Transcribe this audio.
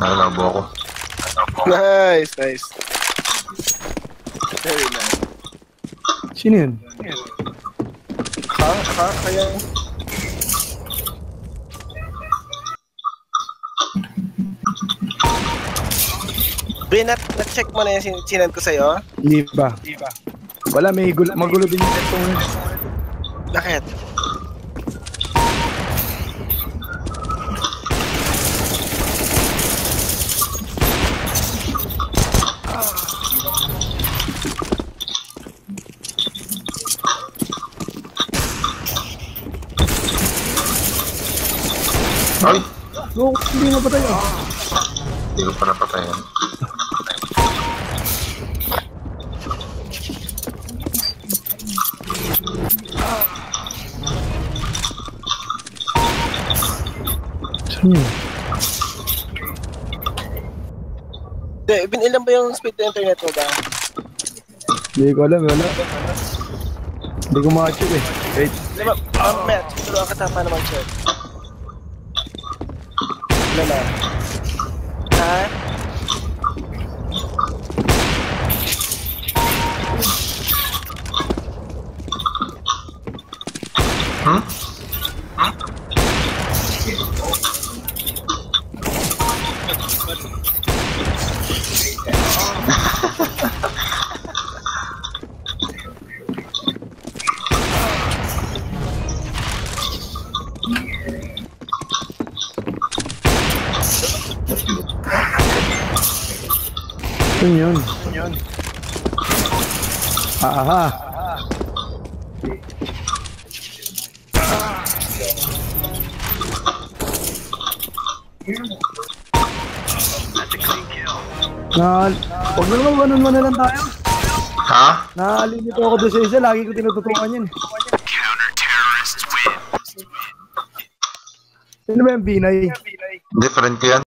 Nalabo ako. Nice, nice. Very nice. Sino yun? Ha? Ha? Kaya... Ben, na- na-check mo na yung sin- sinend ko sa'yo? Hindi ba? Wala, may gulo, magulo din yung ito. Bakit? Ay! No, hindi nga patay ah. Hindi ko pa napatayan. Saan yun? Hindi, ilan ba yung speed ng internet mo ba? Hindi ko alam, wala. Hindi ko makacheck eh. Wait, Lima, um, Matt, turuan ka tapa naman check. Ilan na? Ha? Saan yun? Ah, aha. Na, huwag na naman, ganun mo na lang tayo. Ha? Nakalimito ako doon sa isa, lagi ko tinututukan yan. Sino ba yung binay? Different yan.